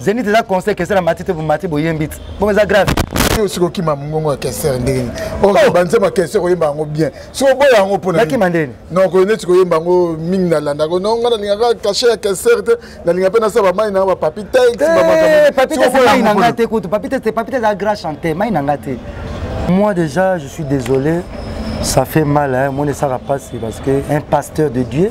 zenit eza conseil kester amati te bomati boyembi ti bongo eza grave te soki okima mongongo ya kester ndenge nini obanze oh! bakester koyemba yango bien soki oboya yango mponakima ndeni non koyo neti koyemba yango mingi nalandako no ngai nalingaka kashe ya kester te nalinga mpe nasa bamai nanga bapapi texpapitesmai na ngai te kutu papitespapi te eza grand chanteur mai na ngai te moi déjà je suis désolé ça fait mal hein. moi ne saka pasi parce que un pasteur de dieu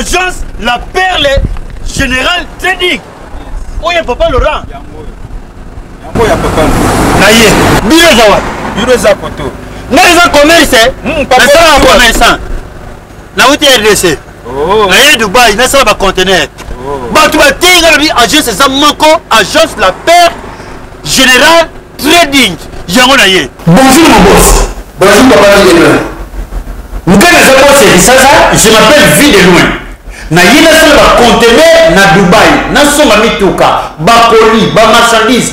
agence la perle générale trading oyo oh, papa laurent yango ya papa na ye biro eza wapi biro eza koto ngai eza commerce nasalaka commerçant nauti rdc oh. naye dubai nasala bacontenaire oh. bato bateyi nga lobi agence eza moko agence la père général trading yango na ye bonjour mobos bonjour papa de loin mokaka eza bosi ya lisasa je m'appelle vie de loin naye nasala bacontenaire na dubai nasomba mituka bakoli bamarchandise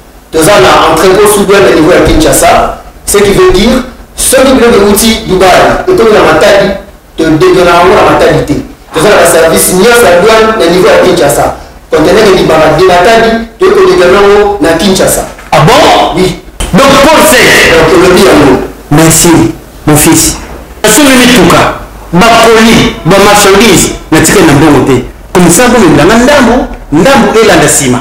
toza na entrepot sous douane na niveau ya kinshasa ce qui veut dire soki biloko euti dubai ekomi na matadi todedona yango na matadi te toza na baservice nyonso ya douane na niveau ya kinshasa contener ebimaka de matadi toyei kodedona yango na kinshasa ah bon oui donc porte olobi yango merci Mofisi. Nasombi mituka, ba colis, ba marchandises, natikali na mbongo te. Commissaire abomemela nga ndambu, ndambu elanda sima.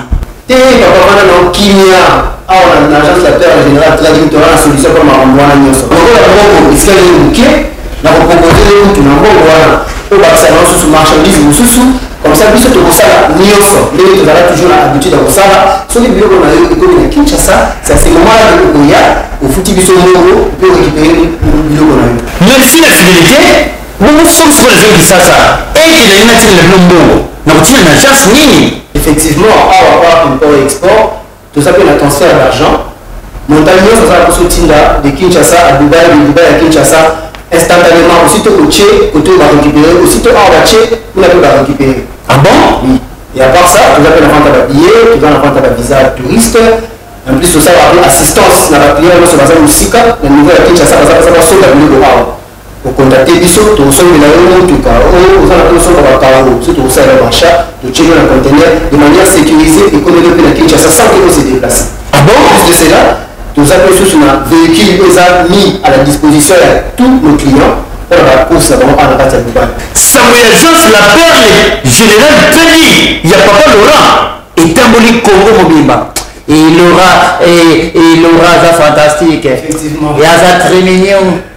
Te papa vanda na yo kimia, awa na na agence la terre generale tozali kutu wana solution mpo na makambo wana nyonso. Lokola mbongo esika ezali moke, nakopropose yo kutu na mbongo wana obakisa na yo susu marchandise mosusu Comme ça, biso tokosala nioso ndenge tozala toujours na habitude ya kosala soki biloko na yo ekomi na Kinshasa, c'est à ce moment là que okoya ofuti biso mbongo mpe orekipere biloko na yo. Merci na fidelité. Bongo soki sikoyo nazali Kinshasa, eke na ngai natinda bino mbongo, nakotinda na agence nini? Effectivement, awa kwa import export Toza pe na transfert ya argent. Montant nionso aza na poso tinda de Kinshasa à Dubaï, de Dubaï à Kinshasa. Instantanément, aussi to ko tche, koto ba récupérer, aussi to awa tche, on a pu ba récupérer. Ah bon? Oui. Et à part ça, toza pe na vente ba billets, toza na vente ba visa touriste. En plus, ça va assistance na ba clients, on se basa musika, na niveau ya Kinshasa, basa basa ba soda biloko awa. o contacte biso tokosombela yo motuka oyo oza na kosomba bakango so tokosalela marcha totyeli na contener de manière sécurisée ekomeli mpe na kinshasa sans que ose déplace ah bon plus de cela toza mpe susu na véhicule oyo eza mis à la disposition ya tous nos clients mpo na bacourse na bango awa na kati ya dubai sango ya jance la perle général teni ya papa laurent etamboli congo mobimba elora elora aza fantastique aza très mignon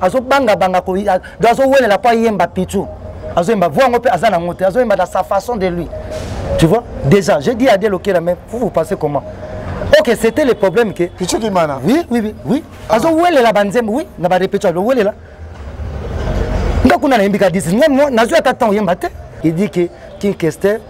azobanga banga ko do azowelela mpo ayemba pichu azoyemba voi yango mpe aza na yango te azoyemba na sa façon de lui tu vois déjà j'ai dit adel okela mais vous vous pensez comment ok c'était le problème que pichu kimana oui oui oui oui ah. azowelela banzembo oui na barepetio azowelela nga kuna nayembika disi nazwi ata temps oyemba te il dit que king kester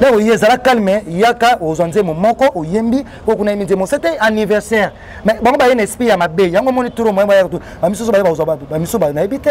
donc oye ezala calme yaka ozwa nzembo moko oyembi oyo kuna yembi nzembo c'était anniversaire mais bango baye na esprit ya mabe yango omoni turo moye bayaka tu bamisusu baye bakozwa bato bamisusu baye nayebi te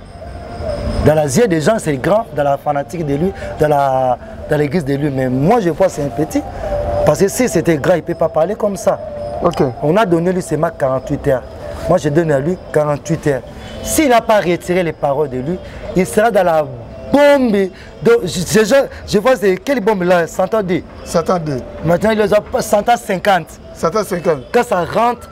Dans la vie des gens, c'est grand, dans la fanatique de lui, dans l'église de lui. Mais moi, je vois, c'est un petit. Parce que si c'était grand, il ne peut pas parler comme ça. On a donné lui seulement 48 heures. Moi, j'ai donné à lui 48 heures. S'il n'a pas retiré les paroles de lui, il sera dans la bombe. je, je, je vois, quelle bombe là Satan 2. Maintenant, il les a 150. Quand ça rentre,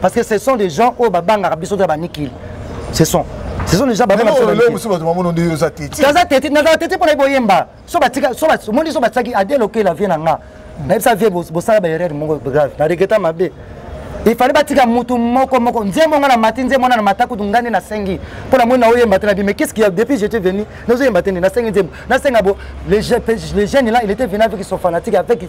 parce que ce sont des gens oyo babangaka biso to ya banikili ce sont ce sont des gens baza teti nazala teti mpona boyemba so batika so omoni so batikaki adeloke la vie na nga nayebisa vie bosala baerreur moko grave na regreta mabe ifali batika mutu moko moko nzembo nga na mati nzembo wana na mata kutu nga nde nasengi mpo na moni na oyemba te na bime qu'est ce qu'il y a depuis j'étais venu nazoyemba te nde nasengi nzembo nasenga bo le jeune là il était venu avec son fanatique avec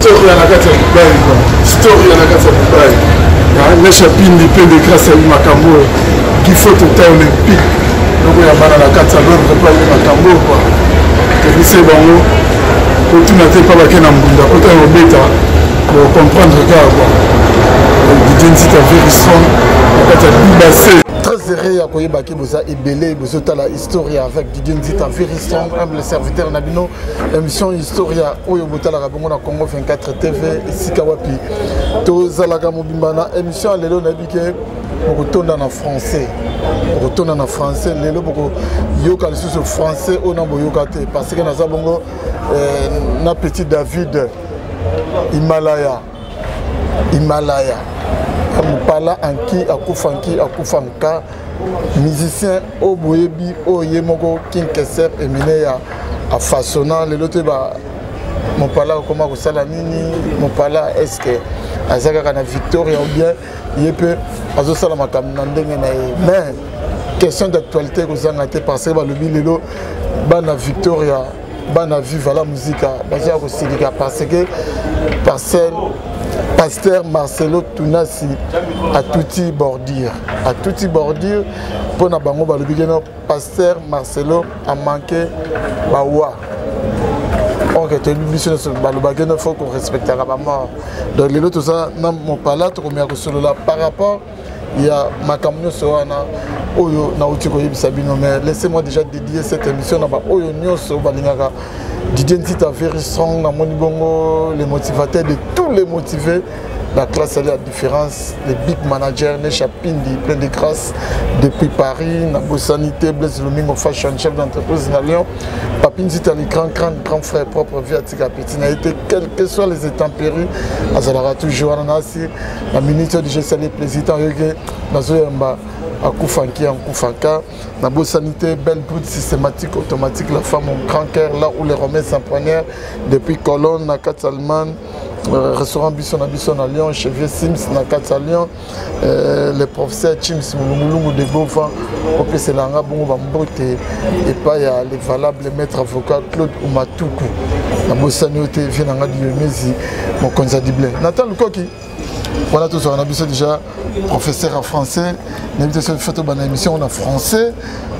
Storia na kati ya Dubai kwa. Storia na kati ya Dubai. Ah, Nesha Pindi pe de grâce à lui makambo oyo. Qui faut tota olympique. Noko ya bana na kati ya l'ordre pa lui makambo oyo kwa. Tebise bango. Kotuna te pa bake na mbunda kota yo beta. Ko comprendre ka kwa. Didier Nzita very strong. Na kati ya Dubai. Très heureux ya koyeba ke boza ebele bozotala Historia avec Didier Nzita, Very Strong, humble serviteur na bino. Émission Historia oyo botalaka bongo na Congo 24 TV esika wapi. Tozalaka mobimba na émission lelo na bike bokotonda na français bokotonda na français lelo bokoyoka lisusu français oyo na boyoka te parce que naza bongo eh, na petit david himalaya himalaya mopala anki akufa nki akufa nka musicien oyo boyebi oyo ye moko king keser emine ya afasona lelo te ba mopala akoma kosala nini mopala estce aza kaka na victoria ou bien ye mpe azosala makambo na ndenge na ye mais question d'actualité ekozanga te parce que balobi lelo bana victoria bana viva la musica bazoya kosilika parce que parcelle pasteur marcelo tunasi atuti bordure atuti bordure mpo na bango balobi keno pasteur marcelo amanke bawa orke toyebi biso nyonso balobaki no fo korespectaka bamort donc lelo toza na mopala tokomeka kosolola par rapport ya makambo nyonso wana oyo nauti koyebisa bino mais laissez moi déjà dédier cette émission na baoyo nyonso balingaka didier ntita very strong namoni bongo les motivateurs de tous les motivés la classe elle est à différence les big managers Nesha Pindi plein de grâce depuis Paris na Bossanité Blaise Lomingo Fashion chef d'entreprise na Lyon Papi Nzita le grand grand grand frère propre vie à Tika Petit na été quel que soit les intempéries azalaka toujours wana na asi na minute oyo deja esali président oyoki nazoyamba akufa nki ya nkufa ka nabosani te belle brute systématique automatique la femme au grand cœur là où les romains s'empoignèrent depuis colonne na kati allemagne Euh, restaurant biso na biso na lyon chez vieux sims na kati ya lyon euh, le professeur chims mulungulungu de beaufan opesela nga bongo bambote epai ya le valable maître avocat claude umatuku nabosani yo te vie na nga dionisi mokonzi ya dible nathan lukoki wana tozwaka na biso déjà professeur ya français nayebi te soki fete obana émission na français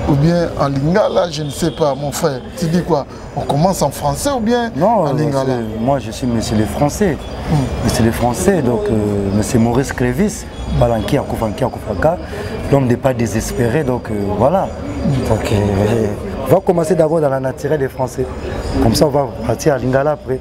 ou bien en lingala, je ne sais pas, mon frère. Tu dis quoi On commence en français ou bien non, en lingala Moi, je suis monsieur le Français. Hmm. Monsieur les Français, donc euh, monsieur Maurice Crévis, Balanqui, Akoufanki Akoufaka, l'homme n'est pas désespéré, donc euh, voilà. Hmm. Donc, on euh, va commencer d'abord dans la nature des Français. Comme ça, on va partir à lingala après.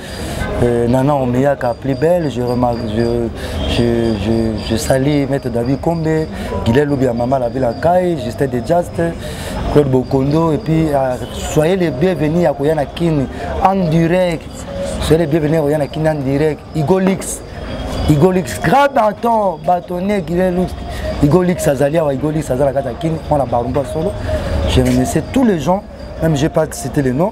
Euh, Nana Omeyaka, plus belle, je remarque, je, je, je, je salue Maître David Kombe, Guilherme Loubia, Mama la Ville Kai, Justin de Just, Claude Bokondo, et puis euh, soyez les bienvenus à Koyana Kin en direct, soyez les bienvenus à Koyana Kin en direct, Igolix, Igolix, grand bâton, bâtonnet, Guilherme Loubia. igolix azali awa igolix aza na kati ya kini mwana barumba solo je remercie tous les gens même j'ai pas cité les noms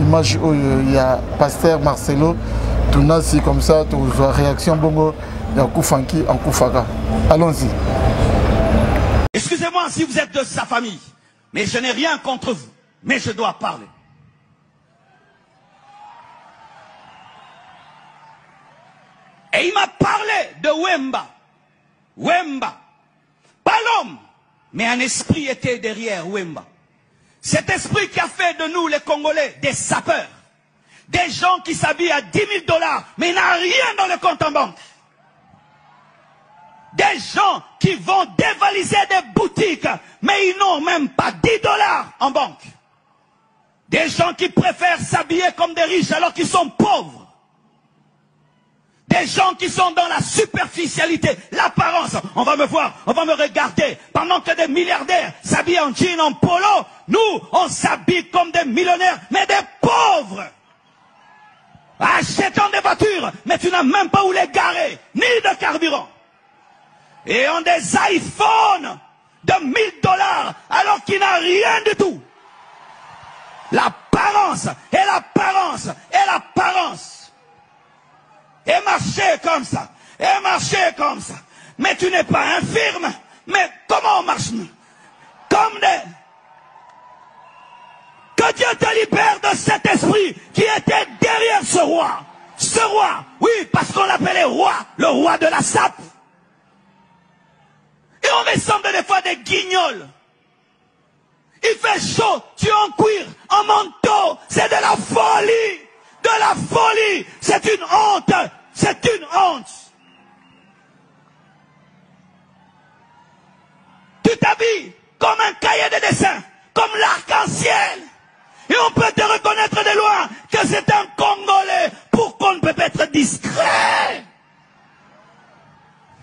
image où il y a pasteur Marcelo Tounance comme ça, tu as réaction bongo, il y a Koufanki, en Koufaka. Allons-y. Excusez-moi si vous êtes de sa famille, mais je n'ai rien contre vous, mais je dois parler. Et il m'a parlé de Wemba. Wemba. Pas l'homme, mais un esprit était derrière Wemba. Cet esprit qui a fait de nous, les Congolais, des sapeurs. Des gens qui s'habillent à 10 000 dollars, mais n'a rien dans le compte en banque des gens qui vont dévaliser des boutiques, mais ils n'ont même pas 10 dollars en banque. Des gens qui préfèrent s'habiller comme des riches alors qu'ils sont pauvres. Des gens qui sont dans la superficialité, l'apparence. On va me voir, on va me regarder. Pendant que des milliardaires s'habillent en jean, en polo, nous, on s'habille comme des millionnaires, mais des pauvres. Achetant des voitures, mais tu n'as même pas où les garer, ni de carburant et ont des iPhones de 1000 dollars alors qu'il n'a rien du tout. L'apparence et l'apparence et l'apparence. Et marcher comme ça. Et marcher comme ça. Mais tu n'es pas infirme. Mais comment on marche nous Comme des... Que Dieu te libère de cet esprit qui était derrière ce roi. Ce roi, oui, parce qu'on l'appelait roi, le roi de la sape on ressemble des fois à des guignols. Il fait chaud, tu es en cuir, en manteau, c'est de la folie, de la folie, c'est une honte, c'est une honte. Tu t'habilles comme un cahier de dessin, comme l'arc-en-ciel. Et on peut te reconnaître de loin que c'est un Congolais. Pourquoi on ne peut pas être discret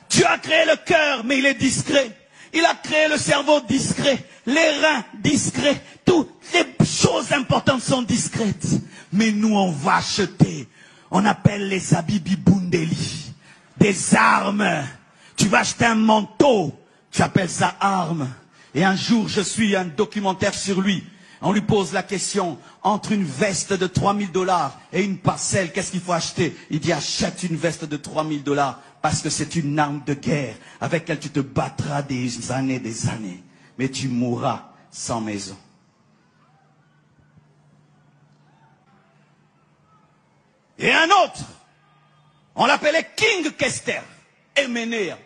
Dieu a créé le cœur, mais il est discret. Il a créé le cerveau discret, les reins discrets, toutes les choses importantes sont discrètes. Mais nous, on va acheter, on appelle les habits des armes. Tu vas acheter un manteau, tu appelles ça arme. Et un jour, je suis un documentaire sur lui. On lui pose la question, entre une veste de 3000 dollars et une parcelle, qu'est-ce qu'il faut acheter Il dit, achète une veste de 3000 dollars parce que c'est une arme de guerre avec laquelle tu te battras des années, des années. Mais tu mourras sans maison. Et un autre, on l'appelait King Kester, Emeneya.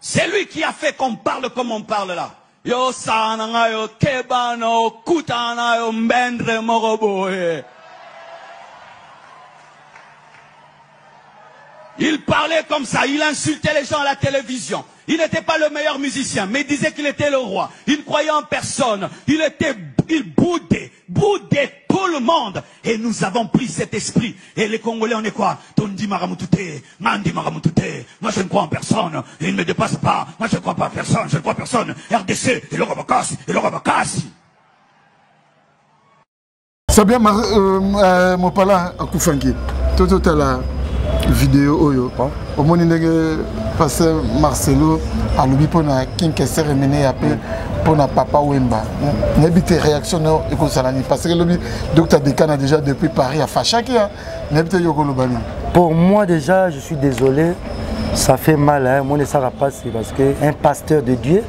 C'est lui qui a fait qu'on parle comme on parle là. Yo sana nga yo keba no kuta na yo mbendre moko boye. Il parlait comme ça, il insultait les gens à la télévision. Il n'était pas le meilleur musicien, mais il disait qu'il était le roi. Il ne croyait en personne. Il boudait, boudait tout le monde. Et nous avons pris cet esprit. Et les Congolais, on est quoi Tondi Maramoutouté, Mandi Maramoutoute. Moi, je ne crois en personne. Il ne me dépasse pas. Moi, je ne crois pas en personne. Je ne crois personne. RDC, et le Robocassi, et le euh, sabia euh, euh, mopala akufangi tozotala video oyo omoni ndenge paster marcelo alobi mpo na kinkesere mine ya mpe mpo na papa wemba nayebi te réaction nayo ekozala nini parce que elobi docteur dekana déjà depuis paris afashaki ya nayebi te yo okoloba nini pour moi déjà je suis désolé ça fait mal hein. mon esaka mpasi parce que un pasteur de dieu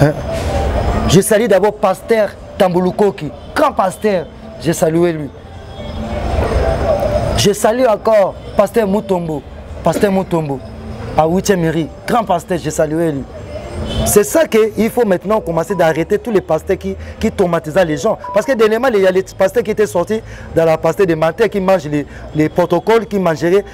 Hein? Je salue d'abord pasteur qui, grand pasteur. J'ai salué lui. Je salue encore pasteur Mutombo. Pasteur Mutombo à 8 mairie, grand pasteur, j'ai salué lui. C'est ça qu'il faut maintenant commencer d'arrêter tous les pasteurs qui, qui traumatisaient les gens. Parce que dernièrement, il y a les pasteurs qui étaient sortis dans la pasteur de matin qui mangent les, protocoles, qui mangeraient.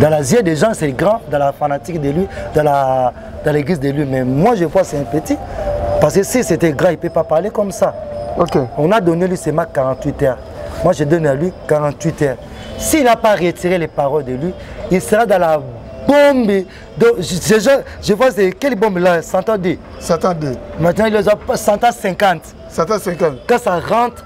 Dans la vie des gens, c'est grand, dans la fanatique de lui, dans l'église de lui. Mais moi, je vois, c'est un petit. Parce que si c'était grand, il ne peut pas parler comme ça. On a donné lui ma 48 heures. Moi, je donne à lui 48 heures. S'il n'a pas retiré les paroles de lui, il sera dans la Bombe De, je, je, je vois quelle bombe là 102. 102. Maintenant, il les a 150. 150. Quand ça rentre,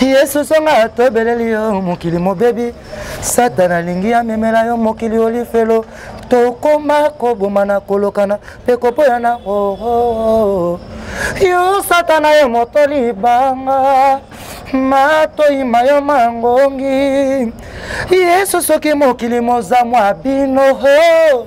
yesu songa tobeleli yo mokili mobebi satana alingi amemela yo mokili olifelo tokoma kobomana kolokana mpe koboyana oh, oh, oh. yo satana yo moto libanga matoyi mayo mangongi yesu soki mokili moza mwa bino ho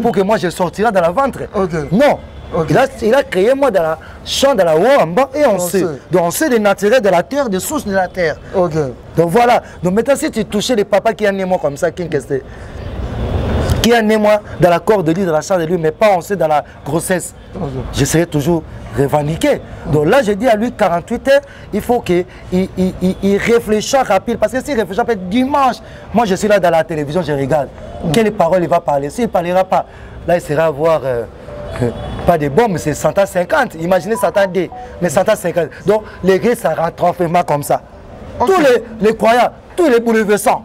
pour que moi je sortirai dans la ventre. Non. Il, a, il, créé moi dans la chambre, de la bas et on, sait. Donc on sait les naturels de la terre, des sources de la terre. Donc voilà. Donc maintenant si tu touchais les papas qui a né moi comme ça, qui est qui a né moi dans la corde de lui, dans la chambre de lui, mais pas on sait dans la grossesse. Je serai toujours revendiqué. Donc là, je dis à lui 48 heures, il faut qu'il il, il, réfléchisse rapide. Parce que s'il si réfléchit dimanche, moi je suis là dans la télévision, je regarde. quelle Quelles paroles il va parler S'il ne parlera pas, là il sera à voir. Euh, euh, pas des bombes, c'est 150. Imaginez D, mais 150. Donc l'église, ça rentre vraiment comme ça. Tous les, les, croyants, tous les bouleversants.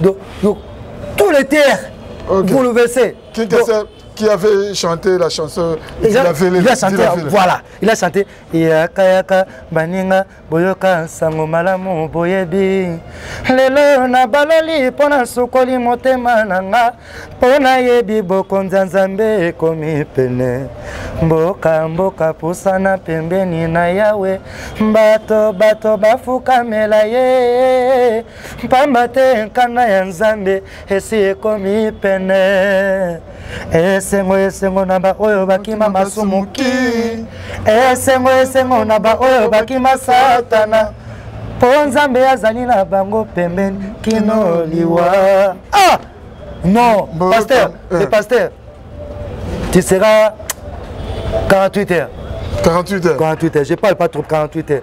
Donc, donc tous les terres okay. bouleversées. Qui, donc, qui avait chanté la chanson il a, Vélé, il a chanté, voilà, il a chanté Yaka yaka baninga boyoka sango malamu boyebi lelo na balali mpo na sukoli motema na nga mpo nayebi bokonzi ya nzambe ekomi pene mboka mboka pusana pembeni na yawe bato bato bafukamela ye mpamba te nkanda ya nzambe esi ekomi pene esengo esengo na baoyo bakima masumuki esengo esengo na baoyo bakima satana mpo nzambe azali na bango pembeni kino liwa ah! non pasteur eh. le pasteur tu seras 48 heures 48 heures 48 heures je parle pas trop 48 heures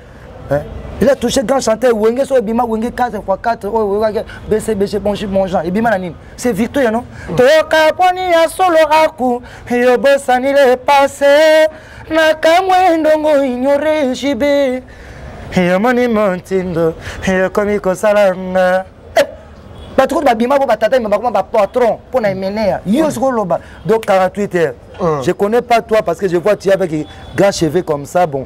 hein? il a touché grand chanteur wenge so ebima wenge 4 x 4 oyo oyokaki bese bese bonjour bonjour ebima na nini c'est victoire non mm. toyoka poni ya solo aku yo bosani le passé nakamwe ndongo ignore jibe yomoni montindo yokomi kosala nga eh, bato kutu babima po batata me bakoma bapatron mpo na emeneya yo mm. soki oloba donc 48 heures mm. je connais pas toi parce que je vois tu avec grand cheveux comme ça bon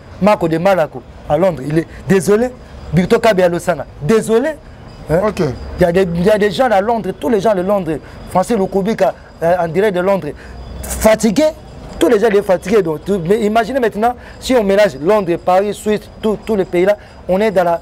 Marco de Malaco à Londres. Il est désolé. Birto Désolé. Hein. Il, y a des, gens à Londres, tous les gens de Londres, Français Loukoubika, en euh, direct de Londres, fatigués. Tous les gens sont fatigués. Donc, imaginez maintenant, si on mélange Londres, Paris, Suisse, tous les pays-là, on est dans la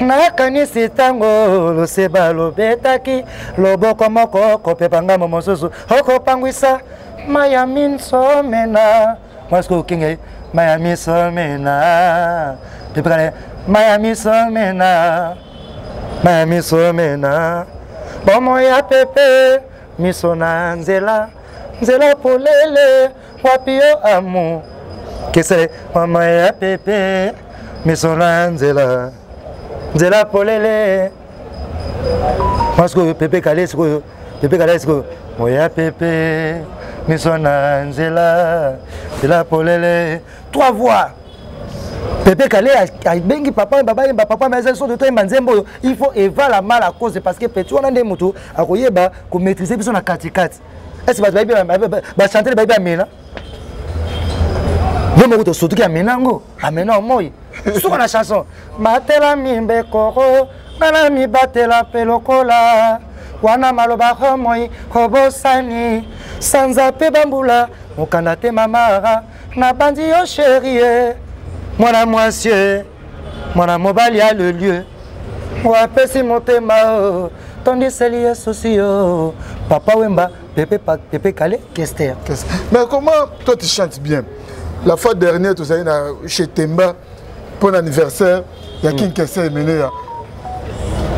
nakanisi ntango loseba lobetaki loboko moko kopepa ngambo mosusu okopangwisa maya minso mena mwasi kokenge maya minso mena pepekale maya minso mena maya minso mena bomo ya pepe miso na nzela nzela polele wapi yo amour kesele mama ya pepe miso na nzela nzela polele mwa sikoyo pepe kale sikoyo pepe kale sikoyo moya pepe miso na nzela nzela polele trois voix pepe kale abengi papa baba yemba papa mais ezali soki toyemba nzembo oyo il faut evala mal à cause parce que petit wana nde moto akoyeba komaîtrise biso na katikati ese bato bayebi bachantere bayebi amena yo moko tosotuki amena yango amena omoi suka na chanson matelami mbekoko nga na mibatela mpe lokola wana maloba homoi kobosani sanza mpe bambula mokanda te mamara nabanzi yo sherie mwana mwasi mwana mobali ya le lieu oyo apesi motema oh, tondiseli ye susi yo oh. papa wemba pepe, pepe kale kester mais comment toi tu chantes bien la fois dernière tozali na chez temba mpo na anniversaire ya mm. king kester emeneya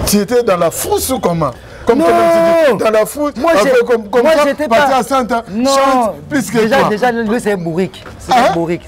tu étais dans la frousse ou comment comme non. toi tu dis, dans la foot, moi, après, comme, comme moi, toi, pas... Santa, non. chante plus que déjà, toi. Déjà, lui, c'est un bourrique. C'est ah, un bourrique.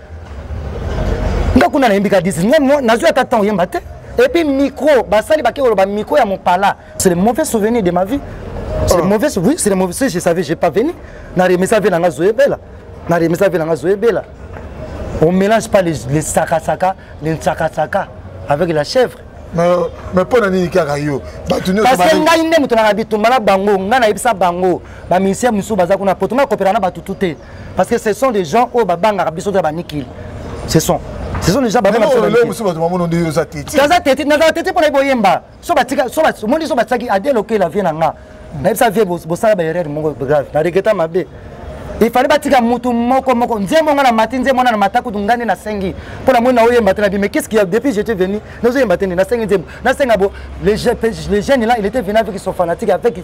nga kuna nayembi ka 10 nga nazwi ata temps oyemba te epuis micro basali bake koloba micro ya mopala c'est le mauvais souvenir de ma vie c'est le oh. mauvais oui c'est le mauvais je savais j'ai pas venu na remesa ve nanga zoye bela na remesa ve nanga zoye bela on mélange pas les, les sakasaka les nsakasaka avec la chèvre mais mpo na nini kaka yo bato nyosopase ngai nde moto nanga bitumba na bango ngai nayebisa bango bamisie mosusu baza kuna poto nakopela na bato tu te parce que ce sont des gens oyo babangaka biso to ya banikili ce sont ce sont des gens baza teti nazala teti mpona boyemba so batika so omoni so batikaki adeloke la vie na nga nayebisa vie bosala baerreur moko grave na regreta mabe ifali batika mutu moko moko nzembo nga na mati nzembo wana na mata kutu nga nde nasengi mpo na moni na oyemba te na bime qu'est ce qu'il y a depuis j'étais venu nazoyemba te nde nasengi nzembo nasenga bo le jeune là il était venu avec son fanatique avec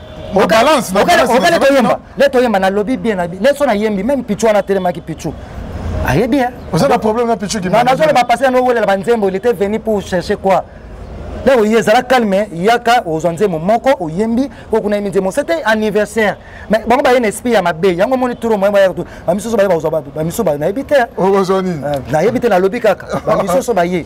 okale toyemba le toyemba nalobi bien leso nayembi meme pichu wana atelemaki pichu ayebi eh? oza na problème na pichu nazoloba pasi yango owelela banzembo il était venu pour chercher quoi nde oye ezala calme yaka ozwa nzembo moko oyembi okuna yembi nzembo c'était anniversaire mais bango baye na esprit ya mabe yango omoni turo moye bayaka tu bamisusu baye bazwa bamisusu nayebi te nayebi te nalobi kaka bamisusu baye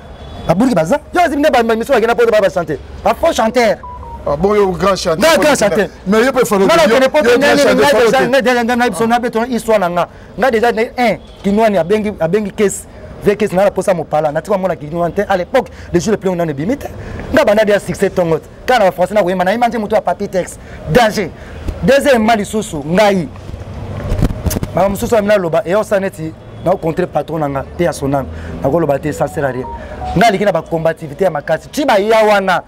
baburuki baza yo azibi nde bamiso bakenda poto baya bachante bafaux chanteur Ah bon, yo grand chanteur. Nga grand chanteur. Mais yo peut faire le. Mala kene poto nga ni nga deja nga deja nga na biso na beton histoire na nga. Nga deja ne un kinwani abengi abengi case vie case na la posa mopala. Na tika mona kinwani te à l'époque les jours les plus on en est bimite. Nga bana dia succès tongote. kaka na bafrançais na koyemba nayemba nze moto ya papier tex danger deuxièmement lisusu ngai makambo mosusu amina aloba eyosa neti nakocontre patron na nga mpe ya soname nakoloba te ça sert à rien nga aliki na bacombativité ya makasi ti baya wana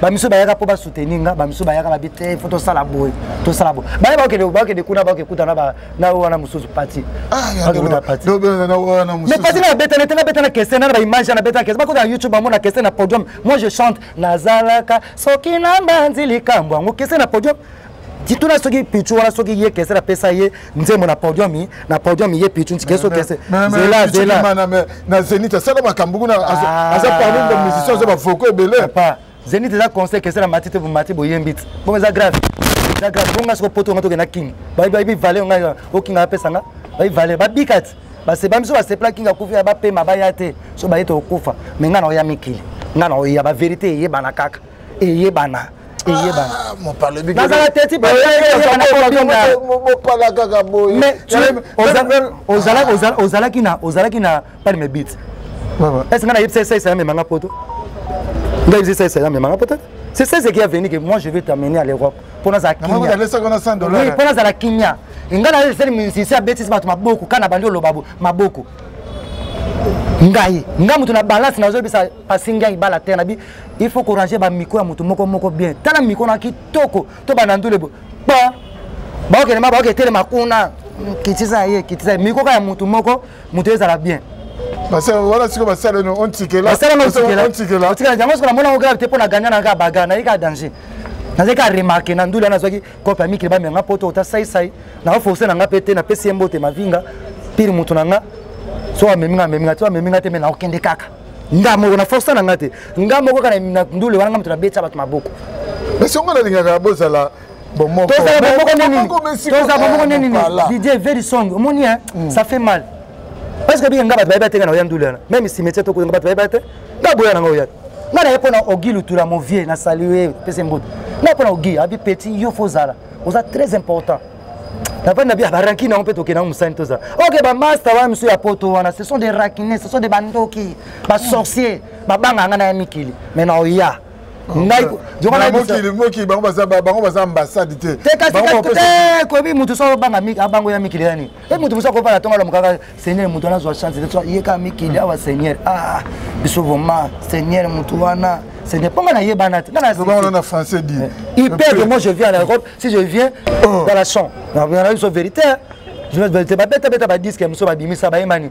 bamisu bayaka mpo basoutenir nga bamisu bayaka babi te fo tosala boye tosala boye baya bakende bakende kuna bakekuta na wana mosusu pati ah, mais pati na abetana te nabetana kese na na baimage na betana kese bakota na youtube bamona kese na podium moi je chante nazalaka soki na mbanzi likambo yango kese na podium tituna soki pichu wana soki ye kese napesa ye nzembo na podium na podium ye pichu ntike so kese zela zela na zenith asala makambo kuna ah. aza parmi ba musicien aza bavoko ebele zenith eza conseil kese na mati te bomati boyembi ti bongo eza grave eza grave bongo nga soko poto nga tokenda king bayebi bayebi valeur nga okinga apesa nga bayebi valeur babika ti baseba biso basepelaki nga kufi ya bapema baya te so baye tokokufa me nga na oya mikili nga na oya baverité eyebana kaka eyebana eyebanaozala teti ozalaki na palme bit ese nga nayebisa esaisa ya memanga poto nga yebisa esaisa ya memanga poto c'est ça ce qui a venu que moi je vais t'amener à l'europe mpo nazala kimia mpo nazala kimia engai na esali musicien abetisi bato maboko kana bandi oloba maboko ngai ngai moto na balance nazoyebisa pasingia ibala te nabi il faut korange bamiko ya moto moko moko bien tala miko na kitoko to banandule bo ba baokende ma baoke telema kuna kitisa ye kitisa ye mikoka ya moto moko moto ezala bien wana sikoyo basala no ontikelaontikela yango soki namona yango kaka te mpo na gagna na kaka baga naye kaka danger nazali kaka remarke na ndula nazwaki kope ya mikili bamela nga poto ota saisai naoforce na nga mpe te napesi ye mbote mavinga pire moto na nga so amemi nga amemi nga te amemi nga te me naokende kaka nga moko na force na nga te nga moko kaka na ndule wana nga moto nabetisa bato maboko mais songo nalingaka bozala tozala bomoko nde nini tozala bomoko nde nini didier very song omoni hein mm. ça fait mal parce que bika nga bato bayeba te nga na oya ndule wana meme cimetière tokoza nga bato bayeba te nga boya na nga oya te nga naye mpo na ogi lutula mon vieux na salue pese mbutu nga mpo na ogi abi petit yo fo ozala oza très important navandi na bi baranki nango mpe tokende yango mosani tozala ok bamasta wana mosusu ya poto wana ce sont des raquines ce sont des bandoki basorcier babanga nga na ya mikili mai na oya ngaimokili bango baza ambassade te tekasikae koyebi moto so obanga abango ya mikili yani e moto mosu akobala tonga lamu kaka seigneur moto wana azwa chance te ye kaka mikili awa seigneur a biso vraimen seigneur moto wana seigneur mpo nga nayebana te ngana français di il perd que moi je viens en europe si je viens dans la champ na biso vérité je vais vérité babeta beta badisque mosusu babimisa bayemani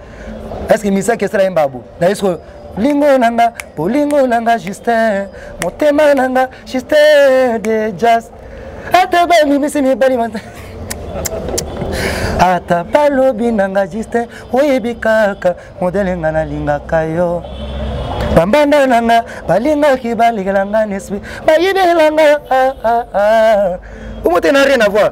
est ce que misaki esala ye mbabu na ye sikoyo lingo na nga bolingo na nga justin motema na nga justin de just ata bamimisi mibali ata balobi na nga justin oyebi kaka modele nga nalingaka yo bambanda na nga balingaki balekela nga nespi bayibela nga omote ah, ah, ah. na rien avoir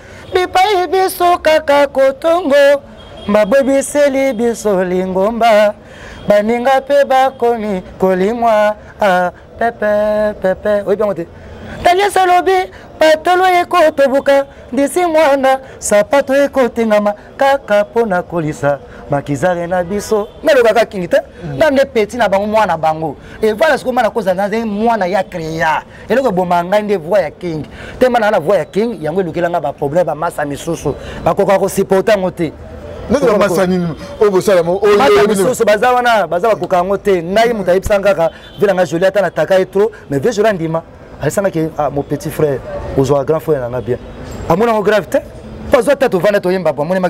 bipai biso kaka kotongo babwebiseli biso lingomba baninga mpe bakomi kolimwa ah, pepe pepe oyebi yango te taliasi alobi patolo ekotobuka ndisi mwana sapato ekotengama kaka mpo na kolisa makizare na biso nalokaka kingi te mm. nande peti na bango mwana bango evala sikoyo mana kozala naze mwana ya kreya eloko ebomaka ngai nde voi ya king te mba naa na voi ya king yango elukela ngai baproblème bamasa misusu bakoka kosiporte yango te ndenge bamasa nini oyo bosala masa misusu baza wana baza bakoka yango te ngai moto ayebisa nga kaka vie na ngai joli ata nataka ye trop mais vie joli andima ayebisanga ke ah, mon petit frère ozwaka grand frère na ngai bien amonango grave te po azwa ta tovanda toyemba po amonema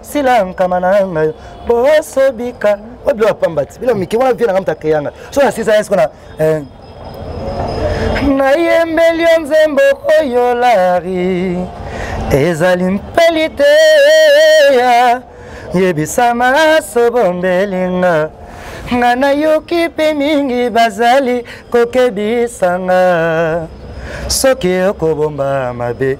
sila nkama na yanga yo bosobika oyo bilo apamba ti bilo mike wana vie nanga moto akreya nga so na sisa esko na eh, nayembeli yo nzembo oyo lari ezali mpeli te ya yebisa maso bombeli nga nga nayoki mpe mingi bazali kokebisa nga soki okobomba mabe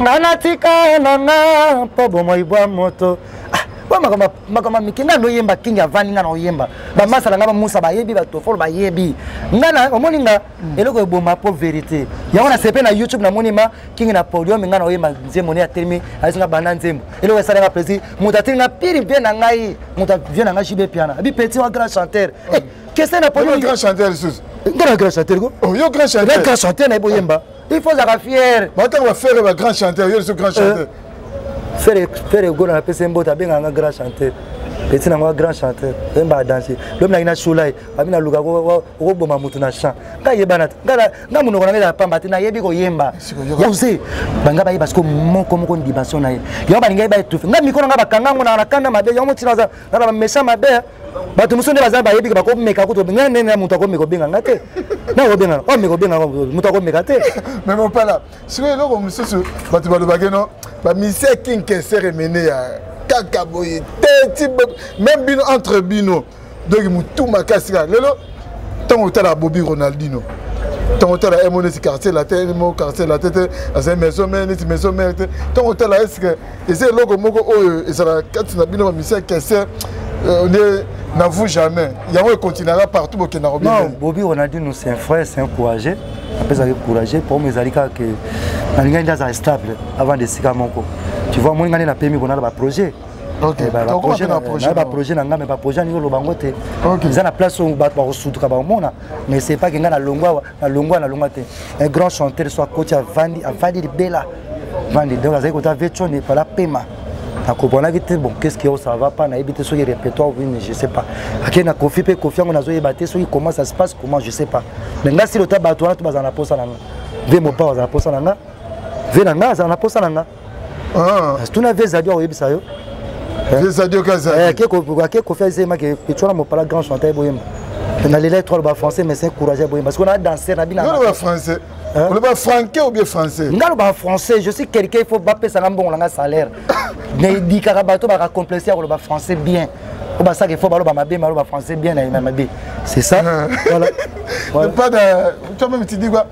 nga natika na nga mpo bomoi bwa moto oyo ah, makambo mike nga noyemba kingi avandi nga na oyemba bamasa na nga bamusa bayebi batofolo bayebi nga omoni nga mm. eloko eboma mpo verité yango na sepe na youtube namoni ma kingi na podium nga na oyemba nzembo ne atelemi ayesi nga banda nzembo eloko esali nga plaisir moto atili nga piri vie na ngai moto vie na ngai jibe piana abi petit wa grand chanteur eh, kese na podium grand chanteur lisusu nga na grand chanteur ko oh, yo grand chanteur grand chanteur na ye boyemba il faut ozalaka fiere batanga bafere ba grand chanteur yo liso grand euh, chanteur fere egola napesa ye mbote abengaka nga grand chanteur peti nango grand chanteur oyemba adanse lobi naki na shulai abi naluka okoboma motu na champ nga yebana nga monoko na nga ezala pamba te nayebi koyemba yose banga bayeba siko moko moko ndibaso na ye yango balingai baetufe nga mikolo nga bakanga ngo na kanda mabe yango motina na ba méchant mabe hein. bato mosusu nde baza bayebi ke bakomeka kutu ngai nene na moto akomeka obenga nga te na obenga nga omeka obenga nga moto akomeka te mais mopala sikoyo eloko mosusu bato balobaki no bamisi ya kinkesere emene ya kaka boye te ti même bino entre bino donc motu makasi kaka lelo ntango otala bobi ronaldino ntango otala emo neti quartier latin emo quartier latin te azali maison mare neti maison mare te ntango otala eske eza eloko moko oyo ezalaka kati na bino bamisia kese euh, nde na vous jamais yango ekontinuaka partout bokendaka non bobi ronaldino c'est un frère c'est un courageux apesaki courageux problème ezali kaka ke nalingaki nde azala stable avant de esika moko tu vois moi ngani napemi kona na baprojet baprojet na ngai me baprojet aningi oloba yango te eza na place oyo bato bakosutuka bakomona mais sepake ngai na longwa alongwa na longwa te un grand chanteur so akoti avandi avandi libela vandi donc azali kota vechone epala pema nakoponaki te bon qu'est ce que ça va pas nayebi te soki répertoire vini je sais pas akei na kofi mpe kofi yango nazoyeba te soki comment ça se passe comment je sais pas mais ngai silota bato wana to bazala na mposa na nga ve mopao azala na mposa na nga ve na ngai azala na mposa na nga ah. tuna vie zadio akoyebisa yo eh? vie zadio kazake kofia eseyema ke petwana mopala grand chanteur boyemba nalela étoile ba français mais c'est courageux boyemba parce qu'on a dansé na bina ba français Hein? oloba franquais ou bien français nga loba français je suis quelqu'un il faut bapesanga mbongo na nga salaire na edikaka bato bakacomplexe ya koloba français bien oyo basaka il faut baloba mabe maloba français bien na mabe c'est ça voilà. Voilà. Pas de... Toi-même, tu dis quoi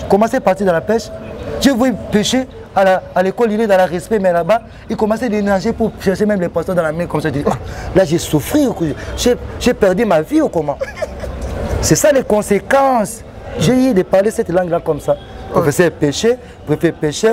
je commençais à partir dans la pêche, je voulais pêcher, à l'école, il est dans la respect, mais là-bas, il commençait à dénager pour chercher même les poissons dans la main, comme ça. Oh, là, j'ai souffert, j'ai perdu ma vie ou comment C'est ça les conséquences. J'ai eu de parler cette langue-là comme ça. Professeur péché, préfet péché,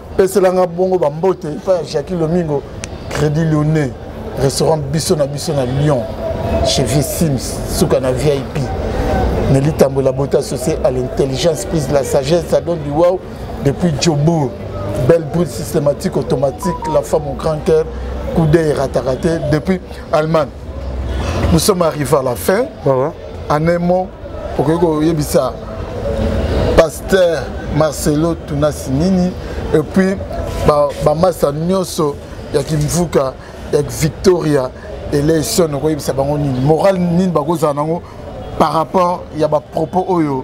peselanga bongo bambote epai ya jacqui lomingo crédit lyonnais restaurant biso na biso na lyon chez vieux sims suka na vip nelitambo la beauté associée à l'intelligence plus la sagesse ça donne du wow depuis jobour belle brute systématique automatique la femme au grand cœur coup d'œil ratarate depuis allemagne nous sommes arrivés à la fin ouais, ouais. en un mot okoki koyebisa pasteur marcelo tunasi nini epuis bamasa ba nyonso ya kimvuka ya victoria eleison okoyebisa bango nini morale nini bakozala nango par rapport ya bapropos oyo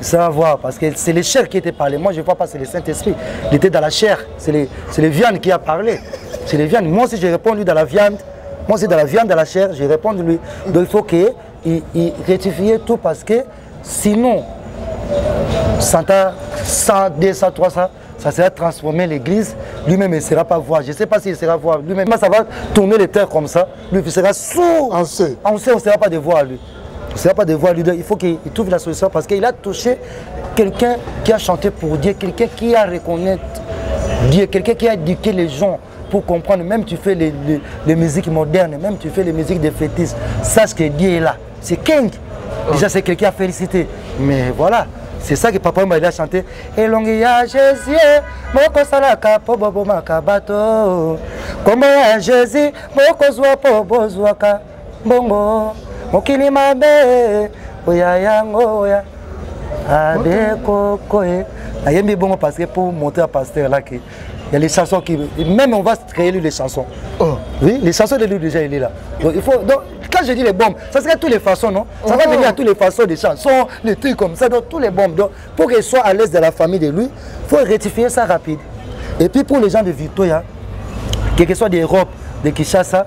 Il sera voir. Parce que c'est les chairs qui étaient parlé Moi je ne vois pas, c'est le Saint-Esprit. Il était dans la chair. C'est les, les viandes qui a parlé. C'est les viandes. Moi si je réponds lui dans la viande. Moi c'est dans la viande, dans la chair, je réponds lui. Donc il faut qu'il il, tout parce que sinon 100, 100, 200, 300, ça sera transformer l'église. Lui-même, il ne sera pas voir. Je ne sais pas s'il sera voir. Lui-même, ça va tourner les terres comme ça. Lui, il sera sourd. On sait. On sait, on ne sera pas de voir, lui. On ne sera pas de voir, lui. Il faut qu'il trouve la solution parce qu'il a touché quelqu'un qui a chanté pour Dieu, quelqu'un qui a reconnaître Dieu, quelqu'un qui a éduqué les gens pour comprendre, même tu fais les, les, les, musiques modernes, même tu fais les musiques de fétiches, sache que Dieu est là. C'est King. Oh. Déjà, c'est quelqu'un à féliciter. Mais voilà, c'est ça que Papa m'a chanté. Et longue à Jésus, moko salaka po bobo makabato. Kombo ya Jésus, moko zwa po bozwaka. Bongo, mokili mabe, oya yango oya. Ade kokoe. Ayembi bongo parce que pour monter à pasteur là que Il y a les chansons qui. Même on va créer les chansons. Oh. Oui, les chansons de lui déjà, il est là. Donc, il faut, donc, quand je dis les bombes, ça serait toutes les façons, non Ça va oh. venir à toutes les façons des chansons, les trucs comme ça, donc tous les bombes. Donc, pour qu'il soit à l'aise de la famille de lui, il faut rectifier ça rapide. Et puis pour les gens de Victoria, que ce soit d'Europe, de kishasa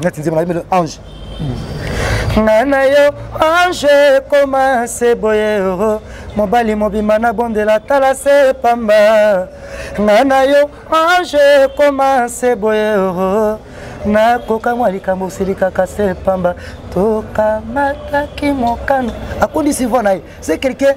neti nzembo nayemeli ange nga na yo ange ekoma se boye oro mobali mobimba na bondela tala se pamba nga na yo ange ekoma se boye oro nakoka mwa likambo osilikaka se pamba tokamataki mokano akundisi voi na ye se kelke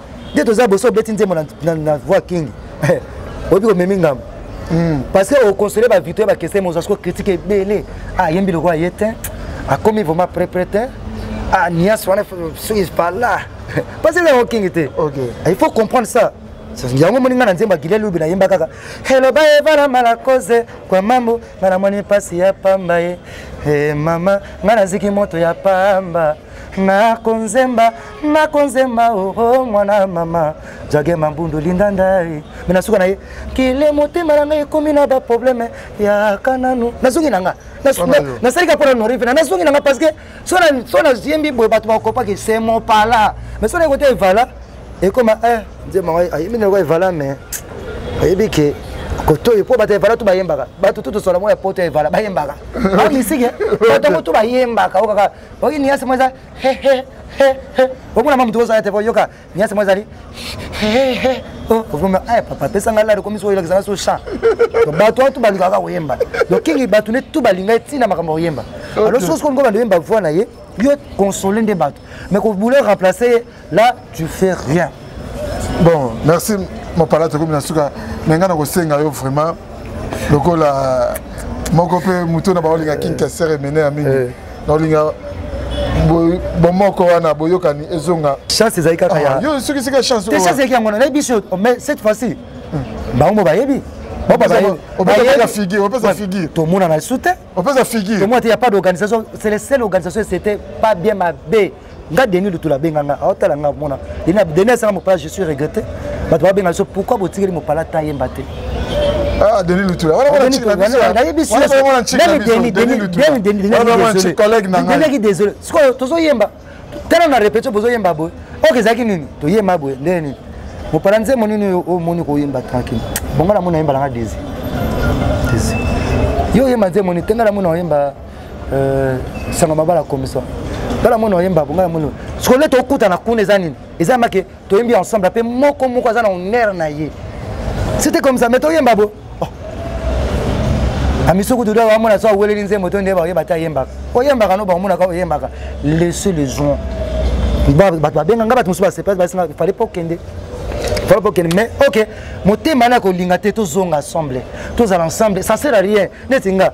nde toza boso obeti nzembo na voix king oyebi komemi ngambo hmm. parce que oconstole bavictoire bakese mozwa soko critique ebele ayembi ah, lokola ye te akomi vraiment prepre te ah, nias wana soki pala parce que yango king te ah, il faut comprendre ça yango omoni ngai na nzembo agile lubi nayemba kaka eloba evala malakoze kwa mambo ngai namoni mpasi ya pamba ye mama ngai naziki moto ya pamba nakonzemba nakonzemba oo mwana mama jage mambundu lindanda eh. me na suka na ye kile motema na ngai ekomi na baprobleme yaka nanu nazongi na nga nasali ka mpo na nori mpena nazongi na nga parce que so naziyembi boye bato bakopaki se mopala mais so na ekota evala ekoma eh, nzemba ngai ayembi na yoko evala mais ayebi ke koto oyo mpo bato ya evala to bayembaka bato to tosola moko ya poto ya evala bayembaka awa misike bato yango to bayembaka o kaka oki niase moko eza hehe okomona ma moto ozala te po yoka niase moko ezali hehe ovuma oh, eh, papa pesa ngai lari komisi oyelakisa ngai so chan donc bato wana tu balingaka koyemba donc kingi bato nde tu balingai ntina makambo ya koyemba alors sosi komi kobanda oyemba voi na ye yo console nde bato mais kobula remplace ye là tu fais rien bon merci mopala tokomi na suka me ngai nakosenga yo vraiment lokola moko mpe moto na baolinga kinkesere emene ya mingi eh. naolinga bomoko wana boyokani ezonga chance ezali kaka ya ah, yo soki sika chance te chance yaki yango na nayebi biso mais cette fois ci hmm. bango bayebi bayebi figure opesa figure tomonana lisusu te opesa figure tomona te ya pas d'organisation c'est le seul organisation c'était pas bien mabe nga denis lutula abenga nga aotala nga mona denis asanga mopala je suis regretté bato babenga biso pourquoi botikeli mopala ta yemba te Ah, Denis Lutura. Voilà, voilà, Denis Lutura. Voilà, voilà, Denis Lutura. Voilà, voilà, collègue Nanga. Denis Lutura. Désolé. Ce qu'on a, tous au Yemba. tala na repetio bozoyemba boye oke ezalaki nini toyemba boye ndenge nini mopala nzembo nini oyo omoni koyemba tranquille bongo namoni ayemba nanga desi desi yo oyemba nzembo nini te ngai namoni oyemba euh, sango mabala commission ngai namoni oyemba bo ngai namoni soko nde tokutana kuna eza nini eza make toyembi ensemble mpe moko moko aza na honneur na ye c'était comme ça mais toyemba bo amisoko dodo bamona so aweleli nzembo to nde baoyeba te ayembaka oyembaka no bakomonaka oyembaka laisse les gens bato babenga ngai bato mosusu basepelaki basinga fale mpo okende fale mpo okende mais ok motema na kolinga te tozonga ensemble tozala ensemble ça sert à rien neti nga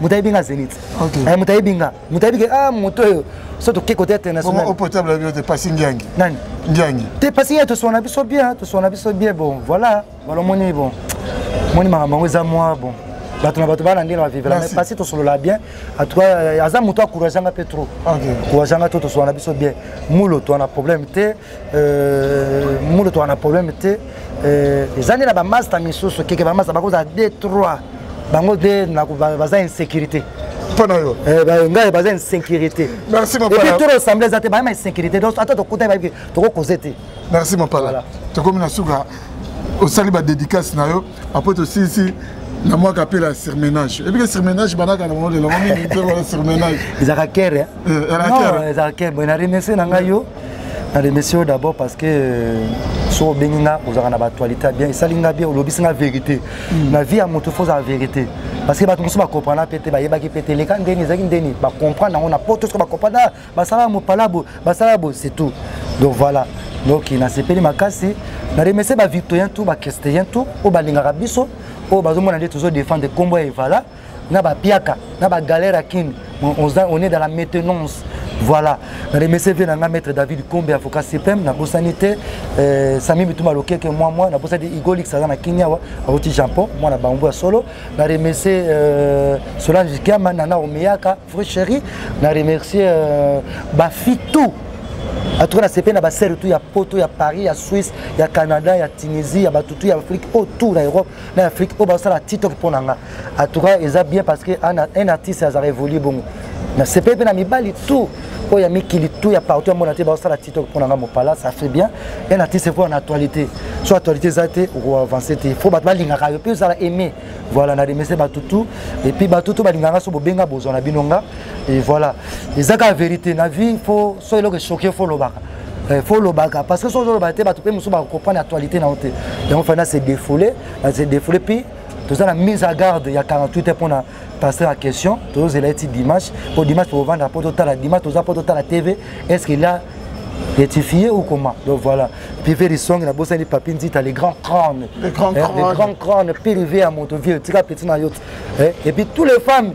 moto ayebi nga zenit eh, moto ayebi nga moto ayebi ke ah moto oyo so toke kote international opotable na bino te pasi ngiangi nani ngiangi te pasi ngiangi toswana biso bien toswana biso bien bon voilà balomoni bon moni makambo yango eza mwa bon bato na bato balandela bavivela mais pasi tosolola bien atouka euh, aza moto akouraganga mpe trop kouraganga to tosolola na biso bien mulo to na problème te euh, mutu toa na problème te euh, eza nde na bamasta misusu keke bamasta bakozala de trois bango nde baza insécurité mpo na yo eh, ngai baza insécurité epuis to ressemble eza te bayama insécurité donc ata tokutani bayebi tokokoze te merci mopala tokomi na suka osali badédicace na yo apres tosilisi na mwaka apela surmenage ebike surmenage banaka na bango lelo mingi te wana surmenage ezaka kere ezalaka boye na remercie na ngai yo na remercie yo d'abord parce que euh, so obengi nga ozalaka na baactualité ya bien esali nga bien olobisi nga vérité hmm. na vie ya moto fo ozala vérité parce que bato mosusu bacomprendre mpe te bayebaki mpe te leka ndeni ezalaki ndeni bacomprendre yango na poto soki bacomprendre ah, basalaka mopalabo basalaka bo c'est tout donc voilà donc nasepeli makasi na remercie bavictorien tout bacristien tout oyo balingaka biso oyo bazomona nde tozodefendre nkombo ya evala na ba piaka na ba galère kin on, on est dans la maintenance voilà na remercie vie na nga maître david kombe avocat cpm na bosani te euh, sami mituma lokeke mwa mwa na bosani igolix aza na kini awa auti jampon mwana bango ya solo na remercie euh, solange kiama nana omeyaka vrai chéri na remercie euh, bafi tout en tout cas nasepeli na basere tout ya poto ya paris ya suisse ya canada ya tunisie ya batutu ya afrique autour ya europe na afrique oyo basala titok mpo na nga en tout cas eza bien parce que un artiste azala évolue bongo nasepeli mpe na mibali tout oyo ya mikili tout ya partout amona te baosala titok mpo na nga mopala ça fait bien un artiste mpo na actualité so actualité eza te okoavance te fo bato balingaka yo mpe ozala aimé voilà na remercie bato tout et puis bato tout balingaka nga so bobenga bozwa na bino nga et voilà eza kaka vérité na vie fo so eloko echoke fo olobaka Eh, faut lobaka parce que soki ozoloba te bato mpe mosusu bakocomprendre actualité na yo te yango fai na se défoule na se défoule puis toza na mise à garde ya 48 heures mpona passer la question tozozela ye ti dimanche mpo dimanche tokovanda mpo totala dimanche toza mpo totala tv est ce que là rectifié ou comment donc voilà pivé lisong na bosani papi nzita les grands crânes les grands eh, crânes les grands crânes pivé à moto vieux tika petit na yo eh, et puis tous les femmes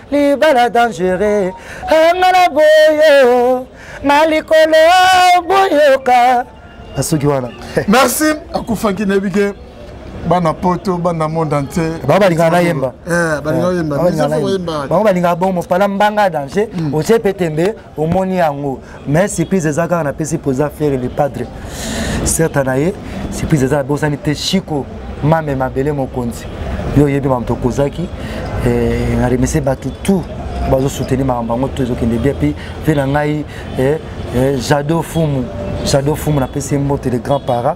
libala dangereux anga na boyo na likolo boyoka basuki wana merci akufaki nayebi ke bana poto bana monde entier bango balingaka nayemba eh, eh, bango balingaka bongo mopala mbanga danger hmm. otie mpe tembe omoni yango mais surprise eza kaka napesi poza fere le padre certa na ye surprise eza nabosani te chiko mame mabele mokonzi yo oyebi makambo tokozaki eh, na remercie bato tout bazosoutenir makambo yango to ezokende bien mpe mpe na ngai eh, eh, jado fumu jado fumu napesi ye mbote le grand para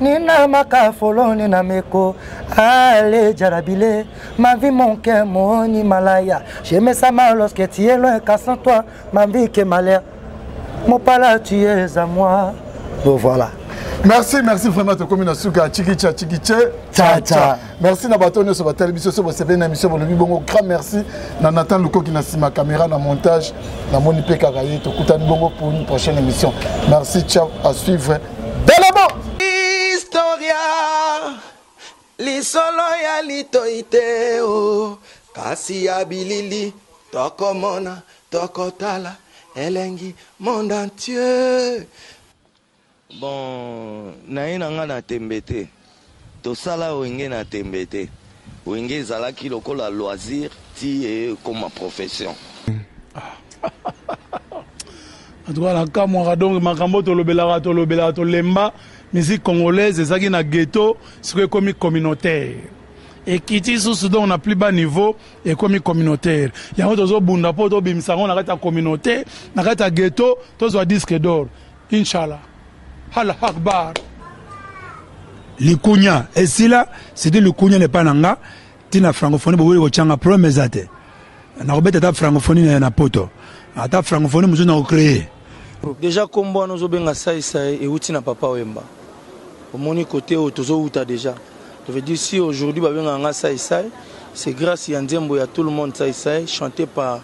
nina makafolo nina meko ale jarabile ma vie mon cœur mon himalaya je me sens mal lorsque tu es loin car sans toi ma vie que malheur mon pala tu es à moi donc voilà merci merci vraiment tokomi na suka chikicha chikiche cha cha merci na bato nyonso batali biso so bosepeli na émission bolobi bongo grand merci na nathan lukoki na nsima caméra na montage namoni mpe kaka ye tokutani bongo pour une prochaine émission merci ciao à suivre belemo historia lisolo ya litoi te o oh. kasi ya bilili tokomona tokotala elengi monde entier Bon naye na nga na tembe te tosala wenge na tembe te wenge ezalaki lokola loisir ti eye ekoma profession. En tout cas na kamwaka donc makambo tolobelaka tolobelaka tolemba musique congolaise ezaki na ghetto sikoyo ekomi communautaire ekiti susu donc na plus bas niveau ekomi communautaire yango tozobunda mpo tobimisa yango na kati ya communauté na kati ya ghetto tozwa disque d'or Inshallah. Allah Akbar. Likunya esila c'était likunya n'est pas nanga tina francophonie boboyi kotyanga problème eza te nakobeta ata francophonie na, na poto ata francophonie mosusu nakocreye deja nkombo wana ozobenga saisai euti na papa wemba omoni kote oyo tozowuta deja je veux dire si aujourd'hui babengaka nga saisai c'est grâce ya nzembo ya tout le monde saisai chanté par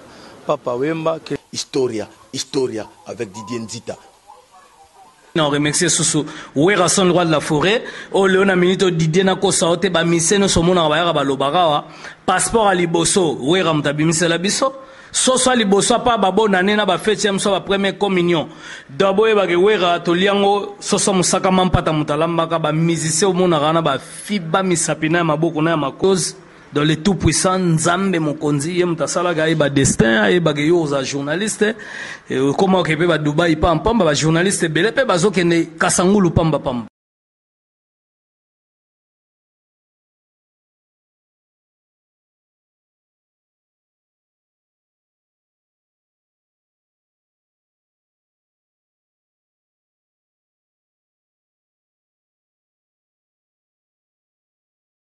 papa wemba historia Historia avec Didier Nzita. Na remercier susu Werrason Roi de la Foret oyo leo na minute oyo Didier na kosa yo te ba musiciens nyonso omonaka bayaka balobaka awa passeport ya liboso Werra moto abimisela biso soso ya liboso apa ba bonne annee na ba feti ya biso ba première communion donc boyeba ke Werra tolia yango soso ya mosaka mampata moto alambaka ba musiciens omonaka wana ba fiba misapi na ya maboko na ya makozi donc le tout puissant nzambe mokonzi ye moto asalaka ayeba destin ayebaka yo oza journaliste okomaka mpe badubai pampamba bajournaliste ebele mpe bazokende kasangulu pambapamba